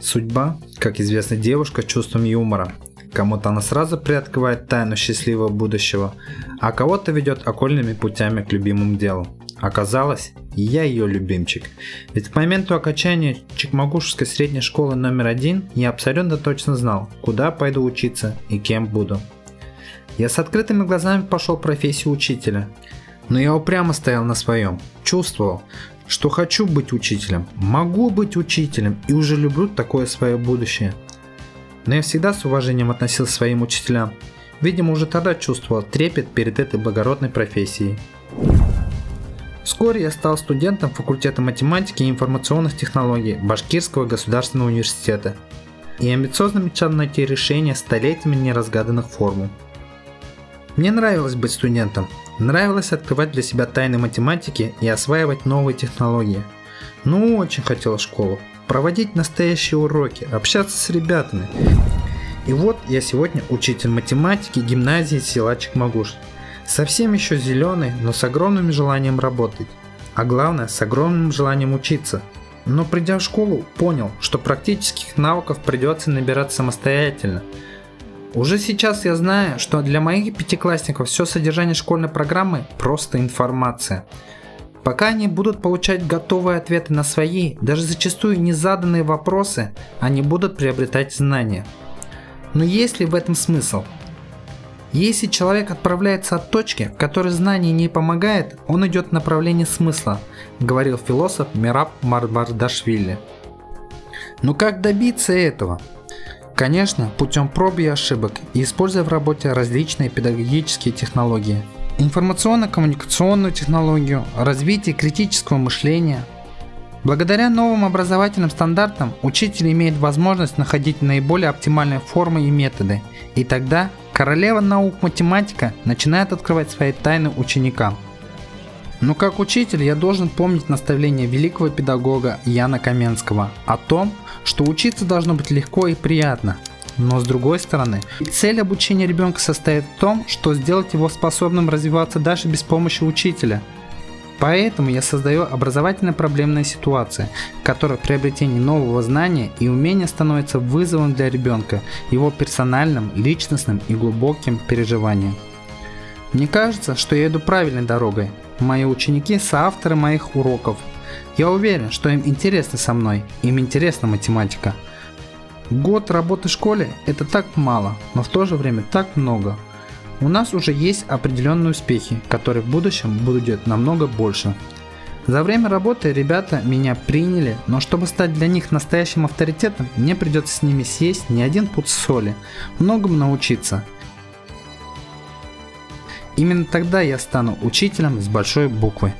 Судьба, как известно, девушка чувством юмора. Кому-то она сразу приоткрывает тайну счастливого будущего, а кого-то ведет окольными путями к любимому делу. Оказалось, я ее любимчик. Ведь к моменту окончания Чекмагушевской средней школы номер один я абсолютно точно знал, куда пойду учиться и кем буду. Я с открытыми глазами пошел в профессию учителя. Но я упрямо стоял на своем. Чувствовал, что хочу быть учителем, могу быть учителем и уже люблю такое свое будущее. Но я всегда с уважением относился к своим учителям. Видимо, уже тогда чувствовал трепет перед этой благородной профессией. Вскоре я стал студентом факультета математики и информационных технологий Башкирского государственного университета и амбициозно мечтал найти решение столетиями неразгаданных формул. Мне нравилось быть студентом, нравилось открывать для себя тайны математики и осваивать новые технологии. Ну, очень хотел школу, проводить настоящие уроки, общаться с ребятами. И вот я сегодня учитель математики гимназии села Чекмагуш. Совсем еще зеленый, но с огромным желанием работать. А главное, с огромным желанием учиться. Но придя в школу, понял, что практических навыков придется набирать самостоятельно – уже сейчас я знаю, что для моих пятиклассников все содержание школьной программы просто информация. Пока они будут получать готовые ответы на свои, даже зачастую незаданные вопросы, они будут приобретать знания. Но есть ли в этом смысл? Если человек отправляется от точки, в которой знание не помогает, он идет в направлении смысла, говорил философ Мираб Марбардашвили. Но как добиться этого? Конечно, путем проб и ошибок и используя в работе различные педагогические технологии. Информационно-коммуникационную технологию, развитие критического мышления. Благодаря новым образовательным стандартам учитель имеет возможность находить наиболее оптимальные формы и методы, и тогда королева наук математика начинает открывать свои тайны ученикам. Но как учитель я должен помнить наставление великого педагога Яна Каменского о том, что учиться должно быть легко и приятно. Но с другой стороны, цель обучения ребенка состоит в том, что сделать его способным развиваться даже без помощи учителя. Поэтому я создаю образовательно-проблемные ситуации, в которой приобретение нового знания и умения становится вызовом для ребенка, его персональным, личностным и глубоким переживанием. Мне кажется, что я иду правильной дорогой. Мои ученики – соавторы моих уроков – я уверен, что им интересно со мной, им интересна математика. Год работы в школе – это так мало, но в то же время так много. У нас уже есть определенные успехи, которые в будущем будут делать намного больше. За время работы ребята меня приняли, но чтобы стать для них настоящим авторитетом, мне придется с ними съесть не один пуд соли, многому научиться. Именно тогда я стану учителем с большой буквы.